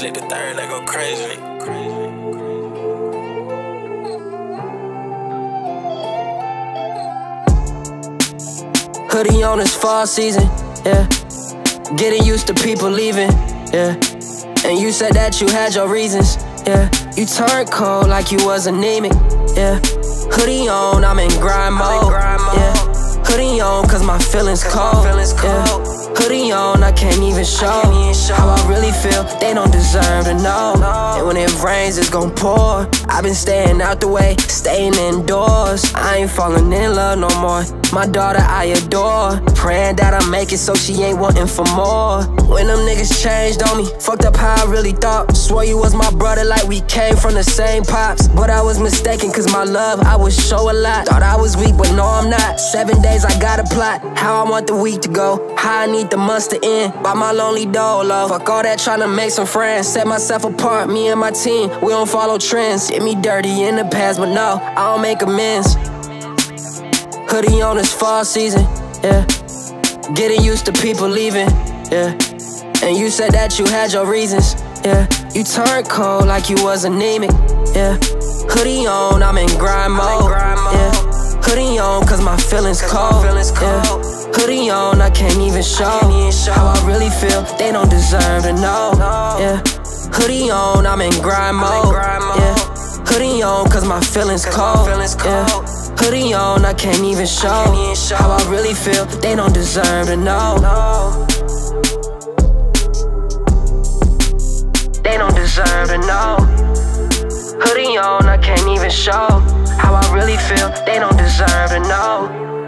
Slick the third, let go crazy. Hoodie on this fall season, yeah. Getting used to people leaving, yeah. And you said that you had your reasons, yeah. You turned cold like you was anemic, yeah. Hoodie on, I'm in grind mode, yeah. Hoodie on, cause my feelings cold, yeah. Hoodie on, I can't even show how I really feel. They don't deserve to know. And when it rains, it's gon' pour. I've been staying out the way, staying indoors. I ain't falling in love no more. My daughter I adore, praying that I make it so she ain't wanting for more. When them niggas changed on me, fucked up how I really thought. Swore you was my brother like we came from the same pops. But I was mistaken cause my love I would show a lot. Thought I was weak, but no I'm not. Seven days I got a plot, how I want the week to go, how I need the months to end. By my lonely dolo. Fuck all that trying to make some friends. Set myself apart, me and my team, we don't follow trends. Did me dirty in the past, but no, I don't make amends. Hoodie on this fall season, yeah. Getting used to people leaving, yeah. And you said that you had your reasons, yeah. You turned cold like you was anemic, yeah. Hoodie on, I'm in grind mode. Hoodie on, cause my feelings cold, yeah. Hoodie on, I can't even show how I really feel. They don't deserve to know, yeah. Hoodie on, I'm in grind mode, yeah. Hoodie on, cause my feelings cold, yeah. Hoodie on, I can't even show how I really feel. They don't deserve to know. They don't deserve to know. Hoodie on, I can't even show how I really feel. They don't deserve to know.